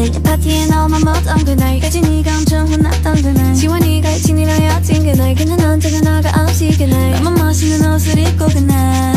생일 파티에 너만 못온 그날. 그 여진이가 엄청 혼났던 그날. 지원이가 진이랑 여친 그날. 그는 언제나 나가 없이 그날. 나만 멋있는 옷을 입고 그날.